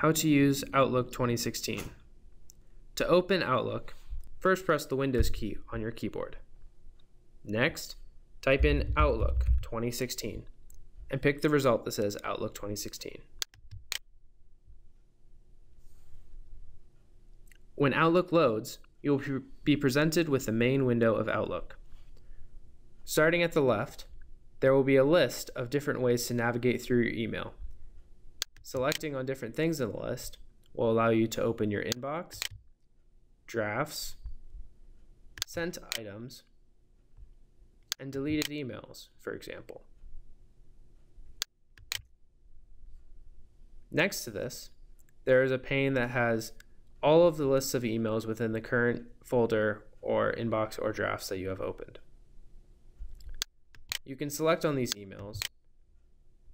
How to use Outlook 2016. To open Outlook, first press the Windows key on your keyboard. Next, type in Outlook 2016 and pick the result that says Outlook 2016. When Outlook loads, you will be presented with the main window of Outlook. Starting at the left, there will be a list of different ways to navigate through your email. Selecting on different things in the list will allow you to open your inbox, drafts, sent items, and deleted emails, for example. Next to this, there is a pane that has all of the lists of emails within the current folder or inbox or drafts that you have opened. You can select on these emails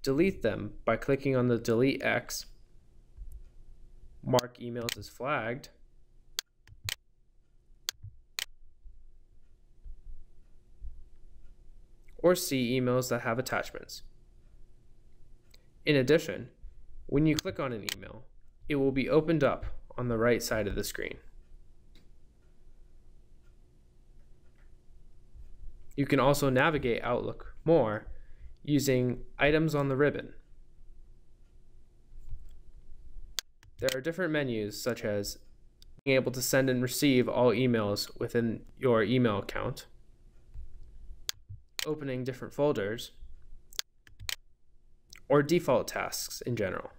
delete them by clicking on the delete X, mark emails as flagged, or see emails that have attachments. In addition, when you click on an email, it will be opened up on the right side of the screen. You can also navigate Outlook more using items on the ribbon. There are different menus such as being able to send and receive all emails within your email account, opening different folders, or default tasks in general.